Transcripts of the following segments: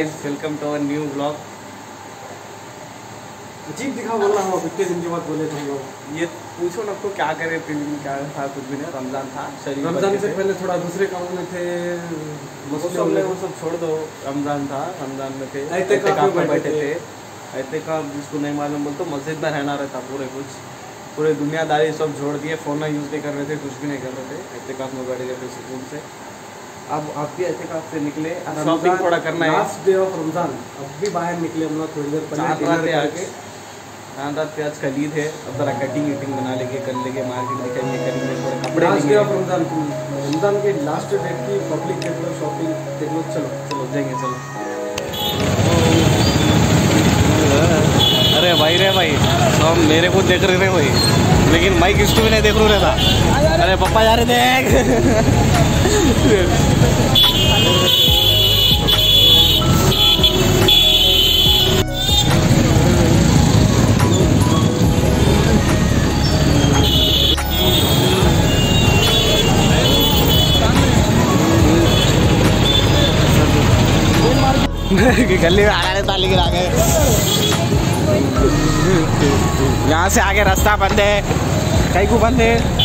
Guys welcome to our new blog अजीब दिखा बोल रहा हूँ कितने दिन के बाद बोले थे लोग। ये पूछो ना आपको क्या करे दिन क्या था कुछ भी नहीं रमज़ान था शरीर रमज़ान से पहले थोड़ा दूसरे कामों में थे वो सब वो सब छोड़ दो रमज़ान था रमज़ान में थे एहतिकाफ एहतिकाफ में में बैठे थे। एहतिकाफ जिसको नहीं मालूम बोल तो मस्जिद में रहना रहता पूरे कुछ। पूरे दुनियादारी सब छोड़ दिए फ़ोन यूज़ नहीं कर रहे थे कुछ भी नहीं कर रहे थे एहतिकाफ में बैठ थे सुकून से। अब आप भी एहतिकाफ से निकले शॉपिंग थोड़ा करना है। लास्ट डे ऑफ़ रमज़ान अब भी बाहर निकले हम लोग थोड़ी देर पहले रात है करके। आगे चार रात पे आज कल ईद है। अब जरा कटिंग विटिंग बना लेंगे कर लेंगे मार्केट दिखाएँगे करेंगे थोड़े कपड़े लास्ट डे ऑफ़ रमज़ान की रमज़ान के लास्ट डेट की पब्लिक देख लो शॉपिंग देख लो चलो चलो जाएँगे चलो। अरे भाई रे भाई सब मेरे को देख रहे थे भाई लेकिन माइक इसको भी नहीं देख रहा था। अरे पप्पा जा रहे देख गली में ताली गिरा गए यहाँ से आगे रास्ता बंद है। कहीं को बंद है?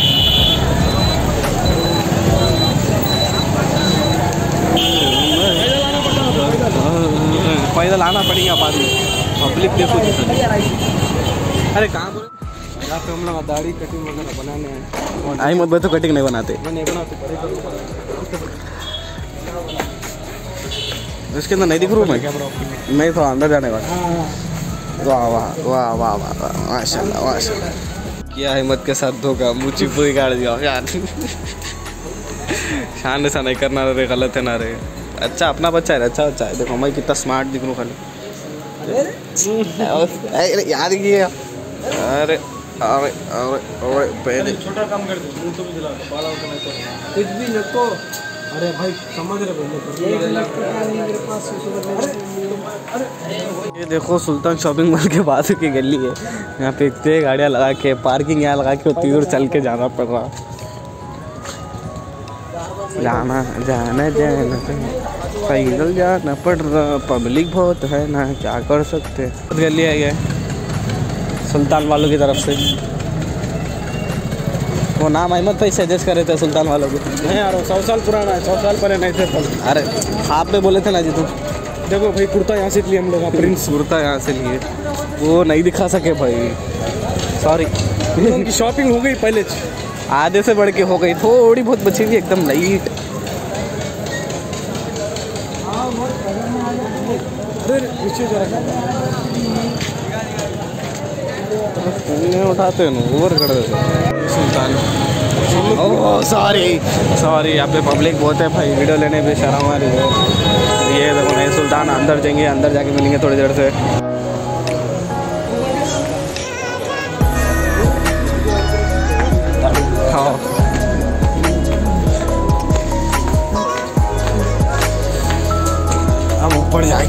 पैदल आना पड़ेगा बाद में। पब्लिक देखो कितनी अरे कहाँ बोले यहाँ पे हम लोग दाढ़ी कटिंग वगैरह बनाने हैं। आई मत तो कटिंग नहीं बनाते। नहीं बनाते इसके अंदर नहीं दिख रहा हूँ ऑफ़ थोड़ा अंदर जाने वाला। हाँ वाह वाह वाह वाह वाह वाह माशाल्लाह माशाल्लाह। क्या हिम्मत के साथ धोखा मुझी पूरी गाड़ दिया। यार शान ऐसा नहीं करना रे गलत है ना रे। अच्छा अपना बच्चा है अच्छा बच्चा है। देखो मैं कितना स्मार्ट दिख रहा हूँ खाली। अरे। याद किया अरे अरे अरे अरे पहले। छोटा काम कर दे मुँह तो भी दिला बाला होता नहीं तो कुछ भी नको अरे भाई समझ रहे भाई ये देखो सुल्तान शॉपिंग मॉल के बाजू की गली है। यहाँ पे इतने गाड़ियाँ लगा के पार्किंग यहाँ लगा के उतनी दूर चल के जाना पड़ रहा। जाना जाना जाना पैदल जाना पड़ रहा पब्लिक बहुत है ना क्या कर सकते? हैं गली है ये। सुल्तान वालों की तरफ़ से। वो नाम अहमद भाई सजेस्ट कर रहे थे सुल्तान वालों को। नहीं यार वो सौ साल पुराना है सौ साल पहले नहीं थे फल अरे आप पे बोले थे ना जी तुम देखो भाई कुर्ता यहाँ से लिए हम लोग प्रिंस कुर्ता यहाँ से लिए। वो नहीं दिखा सके भाई। सॉरी उनकी शॉपिंग हो गई पहले। आधे से बढ़ के हो गई थोड़ी बहुत बची हुई एकदम लाइट उठाते हैं ओवर कर देते सुल्तान। ओह सॉरी सॉरी यहाँ पे पब्लिक बहुत है भाई वीडियो लेने पे शर्म आ रही है। ये देखो नहीं सुल्तान अंदर जाएँगे अंदर जाके मिलेंगे थोड़ी देर से।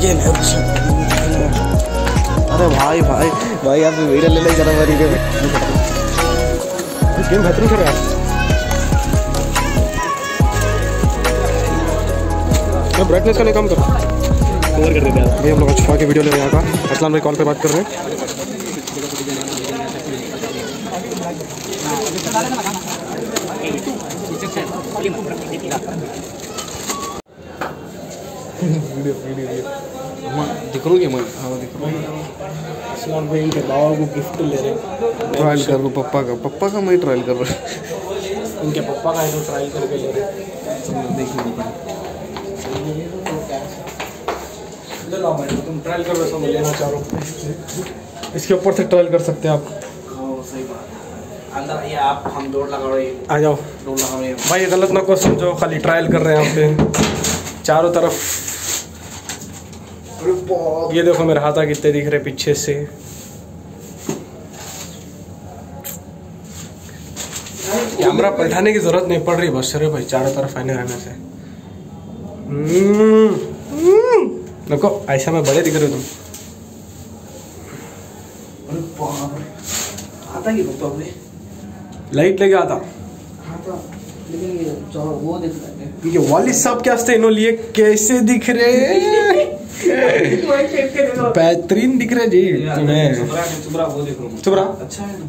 सकते। अरे भाई भाई भाई आप वीडियो ले ले जरा मेरी गेम गेम बेहतरीन कर रहा है मैं ब्राइटनेस का नहीं काम कर कवर कर देते हैं। भाई हम लोग छुपा के वीडियो ले रहे हैं यहाँ का असलान भाई कॉल पे बात कर रहे हैं। ट्रायल कर रहा पप्पा का पप्पा का मैं ट्रायल कर रहा हूँ इनके पापा का तो ट्रायल करके ले रहे भाई तुम ट्रायल कर रहे इसके ऊपर से ट्रायल कर सकते हैं आप। सही अंदर आइए आप हम दौड़ लगा रहे आ जाओ। दौड़ लगा रहे भाई, गलत ना को समझो खाली ट्रायल कर रहे हैं यहाँ पे। चारों तरफ़ ये देखो मेरे हाथा कितने दिख रहे पीछे से। कैमरा पलटाने की ज़रूरत नहीं पड़ रही बस अरे भाई चारों तरफ़ आने रहने से। हम्म, हम्म। देखो ऐसा में बड़े दिख रहे तुम। आता ही लाइट लेके आता। लेकिन ये वो दिख रहा है। ये वालिद साहब क्या लिए कैसे दिख रहे हैं? बेहतरीन दिख रहे जी तुम्हें। हूँ अच्छा है ना?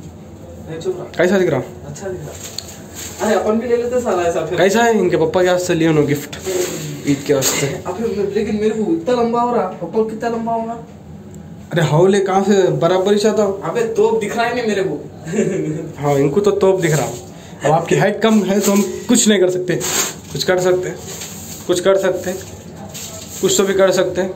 नहीं चुप रहा कैसा दिख रहा? अच्छा दिख रहा। अरे अपन भी ले लेते साला ऐसा फिर। कैसा है? इनके पापा के हाथ से लियो नो गिफ्ट। ईद के वास्ते। अबे लेकिन मेरे को इतना लंबा हो रहा। पापा कितना लंबा होगा अरे हाउले कहाँ से बराबर ही चाहता अबे तो दिख रहा ही नहीं मेरे को। हाँ इनको तो तोप दिख रहा। अब आपकी हाइट कम है तो हम कुछ नहीं कर सकते। कुछ कर सकते। कुछ कर सकते। कुछ तो भी कर सकते हैं।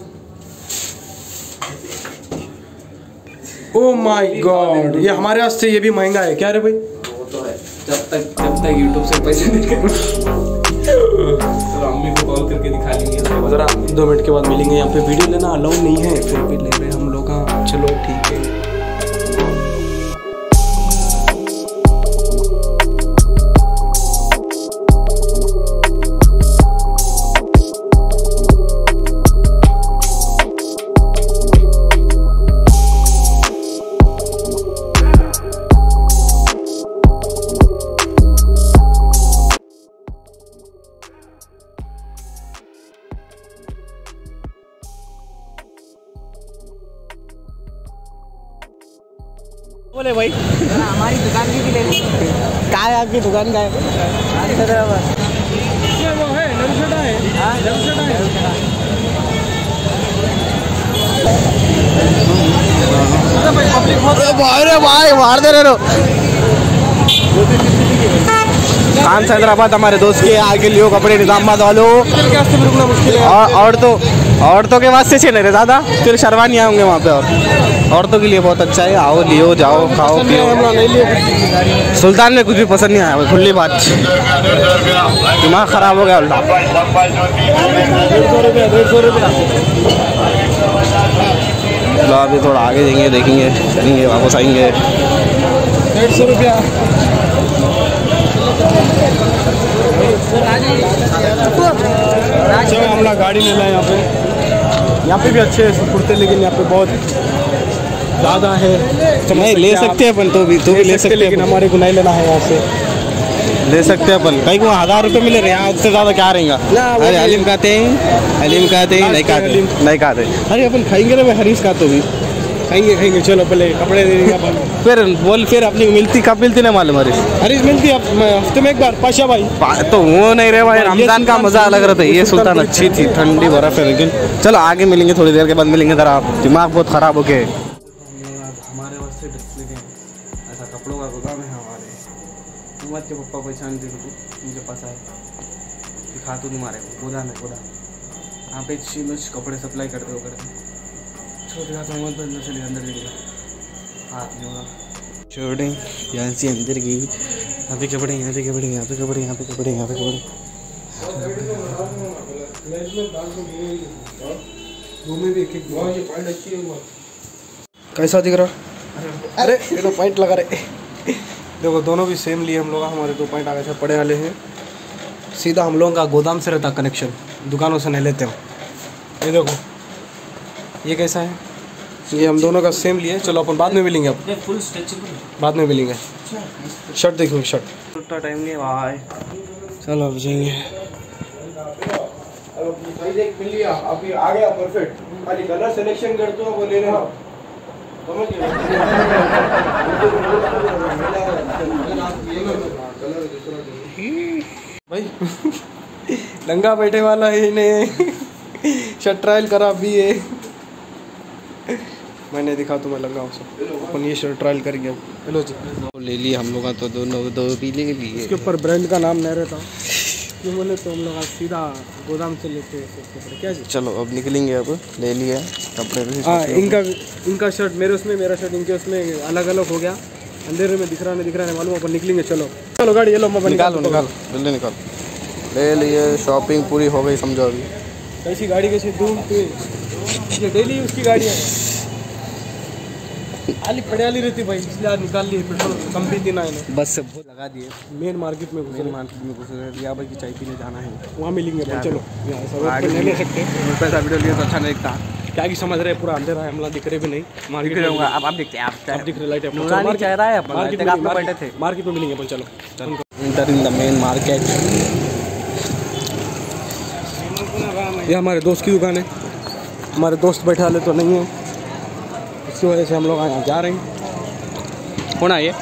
ओ माय गॉड ये हमारे वास्ते ये भी महँगा है। क्या रे भाई? वो तो है। जब तक जब तक यूट्यूब से पैसे नहीं तो को कॉल करके दिखा लेंगे। जरा दो मिनट के बाद मिलेंगे। यहाँ पे वीडियो लेना अलाउ नहीं है। फिर भी ले रहे हम लोग। हाँ चलो ठीक है। क्या है आपकी दुकान का है अरे भाई मार दे रहे हमारे दोस्त के आगे लियो कपड़े, निजामाबाद वालों। है और औरतों औरतों के वास्ते से नहीं रे दादा फिर शर्वानी आएँगे वहाँ पे और। औरतों के लिए बहुत अच्छा है। आओ लियो जाओ खाओ पियो। सुल्तान में कुछ भी पसंद नहीं आया खुली बात। दिमाग खराब हो गया उल्टा। लो अभी थोड़ा आगे जाएँगे देखेंगे चलेंगे वापस आएँगे। डेढ़ सौ रुपया। गाड़ी ले लाए यहाँ पे। यहाँ पे भी अच्छे कुर्ते लेकिन यहाँ पे बहुत ज़्यादा है। समझ नहीं ले सकते हैं अपन तो भी तो भी ले सकते लेकिन हैं हमारे को नहीं लेना है यहाँ से। ले सकते हैं अपन। कहीं को हज़ार रुपये मिले रहे यहाँ उससे ज़्यादा क्या रहेगा? अरे हलीम खाते हैं? हलीम खाते हैं? नहीं खाते। नहीं खाते। अरे अपन खाएँगे ना मैं हरीश का तो भी। खाएँगे खाएँगे चलो पहले कपड़े दे देंगे अपन। फिर बोल फिर अपनी मिलती कब मिलती नहीं मालूम हरीश? हरीश मिलती अब- हफ़्ते में एक बार पाशा भाई। पा- तो वो नहीं रहे भाई रमज़ान का मज़ा अलग रहता है ये सुल्तान अच्छी थी ठंडी बर्फ़ है लेकिन। चलो आगे मिलेंगे थोड़ी देर के बाद मिलेंगे जरा दिमाग बहुत खराब हो गए तुम के पप्पा पहचान दे तू मुझे पास आए दिखा तो तुम्हारे को गोदाम है गोदाम यहाँ पे अच्छी मच कपड़े सप्लाई करते हो करते चलो दिखा तो मत अंदर चलिए अंदर चलिए हाथ नहीं होगा छोड़े यहाँ से अंदर गई यहाँ पे कपड़े यहाँ पे कपड़े यहाँ पे कपड़े यहाँ पे कपड़े यहाँ पे कपड़े कैसा दिख रहा? अरे। ये तो पॉइंट लगा रहे। देखो दोनों भी सेम लिए हम लोग हमारे दो पॉइंट आगे से पड़े वाले हैं। सीधा हम लोगों का गोदाम से रहता कनेक्शन दुकानों से नहीं लेते हो ये देखो ये कैसा है? ये हम दोनों का सेम लिए चलो अपन बाद में मिलेंगे अब। फुल बाद में मिलेंगे। शर्ट देखेंगे शर्ट उतना टाइम नहीं भाई। चलो अब जाएँगे। अभी आ गया परफेक्ट खाली कलर सिलेक्शन कर दो वो ले लेना समझ भाई लंगा बैठे वाला है इन्हें। शर्ट ट्रायल करा अभी है। मैंने दिखा तुम्हें लंगा उसको अपन ये शर्ट ट्रायल करेंगे। अब हेलो जी। ले लिए हम लोग का तो दोनों दो पीले के लिए। इसके ऊपर ब्रांड का नाम नहीं रहता। क्यों बोले तो हम लोग आज सीधा गोदाम से लेते हैं। कपड़े क्या जी? चलो अब निकलेंगे अब ले लिया कपड़े भी हाँ इनका इनका शर्ट मेरे उसमें मेरा शर्ट इनके उसमें अलग अलग हो गया। अंधेरे में दिख रहा नहीं दिख रहा नहीं मालूम अपन निकलेंगे चलो। चलो गाड़ी ये लो मैं निकालो निकालो। जल्दी निकाल। ले लिए शॉपिंग पूरी हो गई समझो अभी। कैसी गाड़ी कैसी पे ये डेली उसकी गाड़ी है। खाली पड़े वाली रहती भाई इसलिए आज निकाल ली पेट्रोल कम भी देना है बस लगा दिए। मेन मार्केट में घुसे। मार्केट में घुस भाई की चाय पीने जाना है। वहाँ मिलेंगे भाई चलो। यहाँ नहीं ले सकते। पैसा वीडियो लिए तो अच्छा नहीं दिखता क्या की समझ रहे पूरा अंधेरा है हमला दिख रहे भी नहीं। मार्केट में आप देखते हैं अब दिख रहे लाइट है है मार्केट में आप बैठे थे। मार्केट में मिलेंगे अपन चलो। Enter in the main market ये हमारे दोस्त की दुकान है। हमारे दोस्त बैठे वाले तो नहीं है। इसकी वजह से हम लोग यहाँ जा रहे हैं। कौन आइए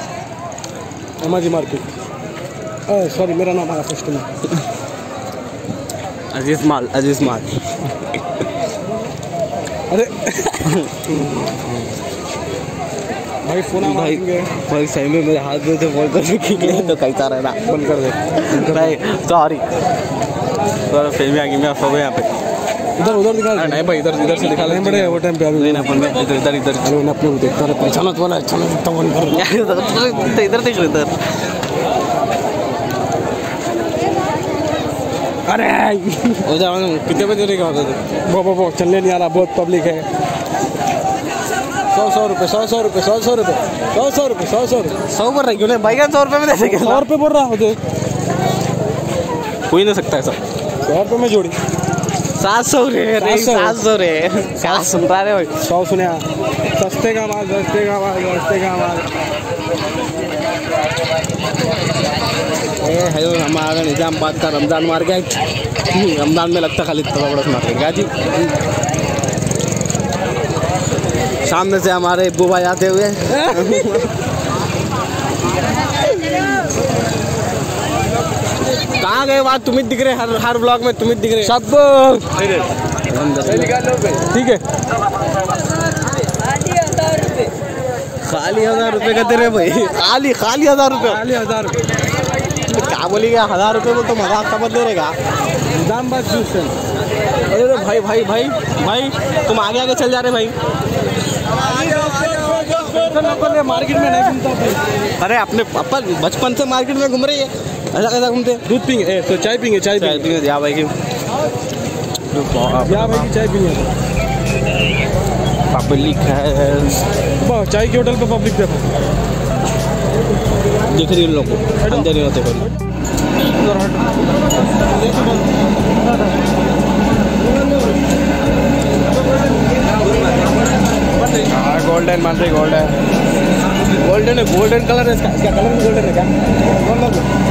एमाजी मार्केट। सॉरी मेरा नाम आया फ़र्स्ट में अज़ीज़ माल अज़ीज़ माल। अरे भाई फ़ोन भाई भाई सही में मेरे हाथ में तो बोल कर कि तो कैसा रहना? बंद कर दे। भाई सॉरी फ़िल्म आ गई मैं सो गया यहाँ पे। इधर उधर दिखा नहीं भाई इधर इधर से दिखा नहीं बड़े वो टाइम पे अभी नहीं ना अपन इधर इधर इधर। अरे उन्हें अपने को देखता रहे। पहचाना तो वाला अच्छा नहीं दिखता वो नहीं कर इधर इधर देख लो इधर। अरे हो जाओ कितने बजे लेके आते थे वो वो वो चलने नहीं आ रहा बहुत पब्लिक है। सौ सौ रुपये सौ सौ रुपये सौ सौ रुपये सौ सौ रुपये सौ सौ रुपये सौ बोल रहे क्यों नहीं? भाई सौ रुपये में दे सौ रुपये बोल रहा हूँ तो हो ही नहीं सकता ऐसा। सौ रुपये में जोड़ी। सात सौ रे सात सौ रे क्या सुन रहा रे भाई सौ सुने हाँ। सस्ते का माल सस्ते का माल सस्ते का माल। ए हेलो हमारा निजामाबाद का रमज़ान मार्केट। रमज़ान में लगता खाली इतना बड़ा मार्केट। क्या जी? सामने से हमारे अब्बू भाई आते हुए। कहाँ गए बात तुम्हें दिख रहे हर हर ब्लॉग में तुम्हें दिख रहे सब ठीक है। खाली हज़ार रुपए का दे रहे भाई। खाली खाली हज़ार रुपए खाली हज़ार रुपये। क्या बोलेगा हज़ार रुपए में तो मज़ाक समझ ले रहेगा दाम बात है अरे भाई भाई भाई भाई तुम आगे आगे चल जा रहे भाई। मार्केट में नहीं घूमता अरे अपने अपन बचपन से मार्केट में घूम रही है। ऐसा कैसा घूमते दूध पीएँगे ए, तो चाय पीएँगे चाय चाय पीएँगे पीने या भाई की। या भाई की चाय पीएँगे पब्लिक है। वाह, चाय के होटल पे पब्लिक देखो। दिख रही है उन लोगों को अंदर नहीं होते कोई गोल्डन मान रही गोल्डन गोल्डन है गोल्डन कलर है इसका। इसका कलर भी गोल्डन है क्या? गोल्डन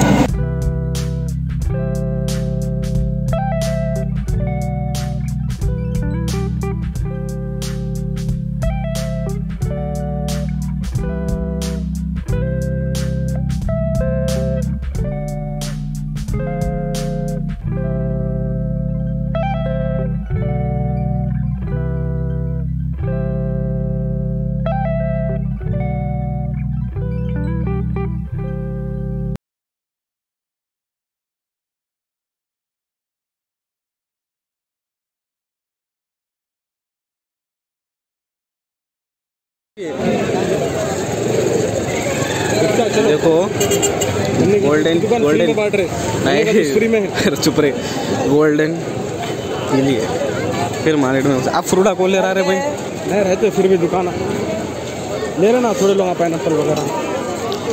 देखो गोल्डन में नहीं फ्री में चुप रहे। गोल्डन लिए। फिर मार्केट में आप फ्रूटा कौन ले रहा रे भाई? नहीं रहते फिर भी दुकान ले लेना थोड़े लोग पाइन एप्पल वगैरह।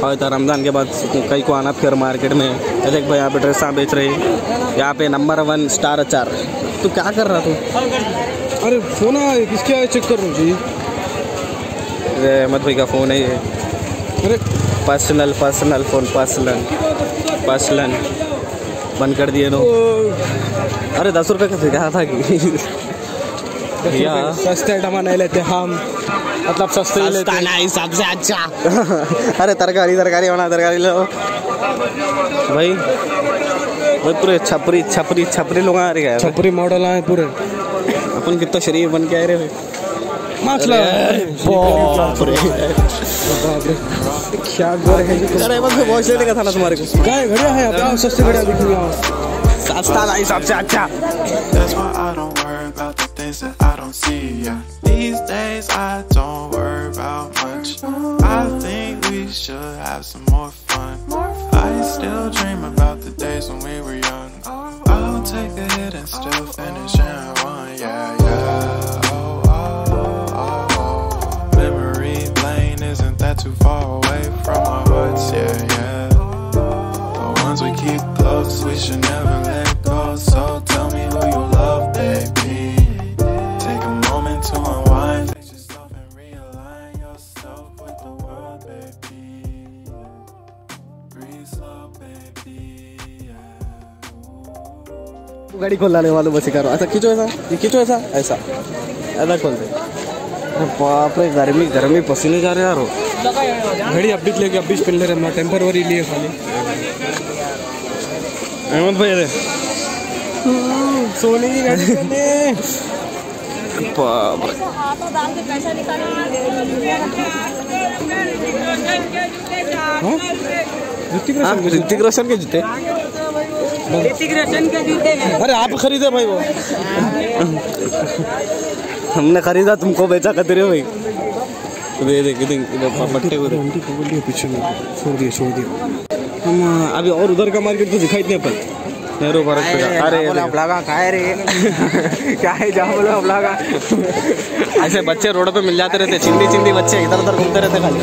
और इतना रमज़ान के बाद कई को आना फिर मार्केट में। देख भाई यहाँ पे ड्रेसा बेच रहे हैं। यहाँ पे नंबर वन स्टार अचार। तू क्या कर रहा तू? अरे फ़ोन है किसके आए चेक कर रहा हूँ जी? अहमद भाई का फ़ोन है ये। अरे। Personal personal phone personal. Personal. बंद कर दिए नो अरे दस रुपये का कहा था कि? भैया सस्ते आइटम नहीं लेते हम। मतलब सस्ते ही लेते। नहीं सबसे अच्छा। अरे तरकारी तरकारी बना तरकारी लो। भाई भाई पूरे छपरी छपरी छपरी लोग आ रहे हैं। छपरी मॉडल आए पूरे। अपन कितना शरीफ बन के आए रे भाई। माछला बाप रे बाप रे क्या गोरे है जी अरे बस वॉच लेने का था ना तुम्हारे को काय घड़िया है अब आओ सस्ते घड़िया दिखेंगे आओ सस्ता नहीं सबसे अच्छा That's why I don't worry about the things that I don't see. Yeah. These days I don't worry about much. I think we should have some more fun. I still dream about the days when we were young. I'll take a hit and still finish and one. Yeah, yeah. too far away from our hearts. Yeah, yeah. The ones we keep close, we should never let go. So tell me who you love, baby. Take a moment to unwind. Face yourself and realign yourself with the world, baby. Breathe slow, baby. Yeah. गाड़ी खोलाने वालों बस करो ऐसा खींचो ऐसा ये खींचो ऐसा ऐसा ऐसा खोल दे अरे बाप रे गर्मी गर्मी पसीने जा रहे हैं यार वो। घड़ी अपडेट लेके अभी पहन ले रहे हम टेम्पररी लिए खाली। अहमद भाई अरे। सोने की घड़ी बाप रे। हाथों डाल के पैसा ऋतिक हाँ, रोशन के जूते। ऋतिक रोशन के जूते। अरे आप खरीदे भाई वो। हमने खरीदा तुमको बेचा कर रहे भाई ये देख इधर इधर पट्टे को आंटी को बोलिए पीछे में छोड़ दिए छोड़ दिए हम अभी और उधर का मार्केट तो दिखाई नहीं अपन नेहरू पार्क पे का। अरे। लगा रे क्या है जा बोलो अब लगा ऐसे बच्चे रोड पे मिल जाते रहते चिंदी चिंदी बच्चे इधर उधर घूमते रहते खाली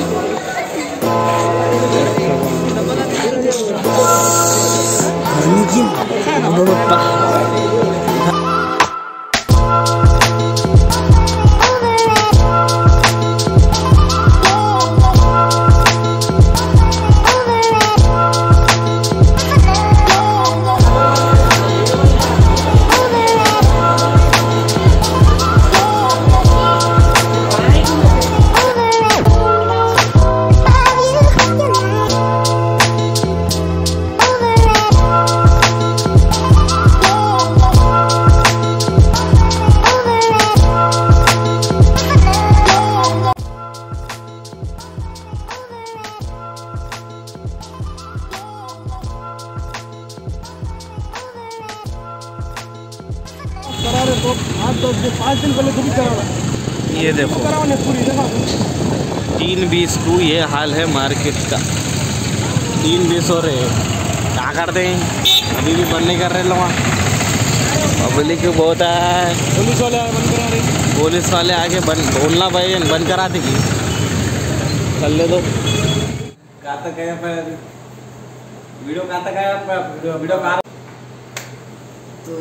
तीन बीस को ये हाल है मार्केट का। तीन बीस हो। रहे क्या करते हैं? अभी भी बंद नहीं कर रहे लोग पब्लिक बहुत है। पुलिस वाले आए बंद करा रहे पुलिस वाले आके बंद बोलना भाई बंद करा देगी। कर ले दो। कहाँ तक गए वीडियो कहाँ तक आया वीडियो वीडियो कहाँ तो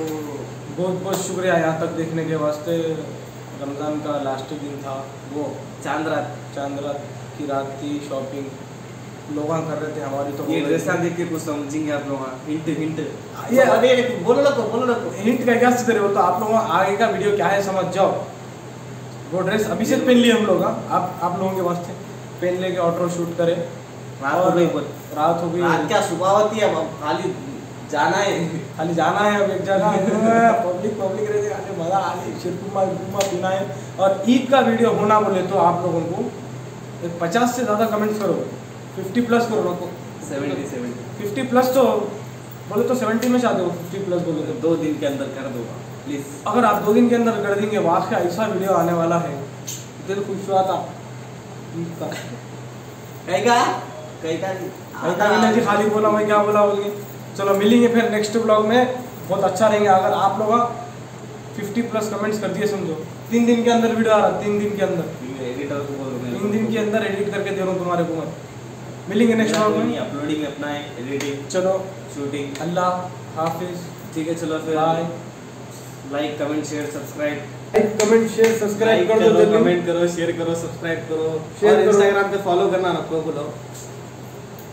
बहुत बहुत शुक्रिया यहाँ तक देखने के वास्ते। रमज़ान का लास्ट दिन था वो चाँद रात चाँद रात की रात थी शॉपिंग लोग कर रहे थे हमारी तो ये हो देख के कुछ समझेंगे आप लोग हिंट हिंट। ये- अरे बोलो ना बोलो ना हिंट का क्या से वो तो आप लोगों आगे का वीडियो क्या है समझ जाओ। वो ड्रेस अभी से पहन लिए हम लोग हाँ। आप आप लोगों के वास्ते। पहन लेके ऑटो शूट करे। रात हो गई रात हो गई। क्या सुबह होती है खाली जाना है। खाली जाना है अब एक जगह। पब्लिक पब्लिक रहते खाली मज़ा आ रही शिरकुमा विरकुमा पीना है। और ईद का वीडियो होना बोले तो आप लोगों को एक पचास से ज़्यादा कमेंट्स करो। फिफ्टी प्लस करो ना सेवेंटी सेवेंटी फिफ्टी प्लस तो बोले तो सेवेंटी में चाहते हो फिफ्टी प्लस बोले। तो दो दिन के अंदर कर दूँगा प्लीज़ अगर आप दो दिन के अंदर कर देंगे वाकई ऐसा वीडियो आने वाला है। दिल खुश हुआ था। ईद का कहीं का कहीं का भी नहीं खाली बोला मैं क्या बोला बोल के चलो मिलेंगे फिर नेक्स्ट ब्लॉग में। बहुत अच्छा रहेंगे। अगर आप लोग फिफ्टी प्लस कमेंट्स कर दिए समझो। तीन दिन के अंदर वीडियो आ रहा तीन दिन के अंदर। तीन दिन के अंदर एडिट करके दे रहा हूँ तुम्हारे को मैं। मिलेंगे नेक्स्ट ब्लॉग में। अपलोडिंग अपना एडिटिंग चलो। शूटिंग अल्लाह हाफिज। ठीक है चलो फिर। Bye like comment share subscribe like comment share subscribe कर दो जल्दी। कमेंट करो शेयर करो सब्सक्राइब करो। करो। इंस्टाग्राम पे फॉलो करना ना को बोलो।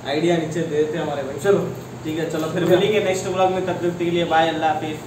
आइडिया नीचे देते हमारे भाई। चलो। ठीक है, चलो फिर मिलेंगे नेक्स्ट ब्लॉग में, तब तक के लिए बाय अल्लाह हाफिज।